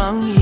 wangi